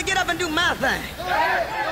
to get up and do my thing.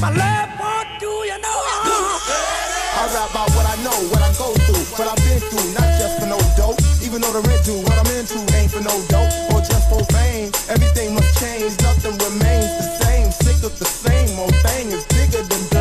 My love won't do you no harm. I rap about what I know, what I go through, what I've been through, not just for no dope. Even though the rent due, what I'm into ain't for no dope or just for fame. Everything must change, nothing remains the same. Sick of the same old thing it's bigger than.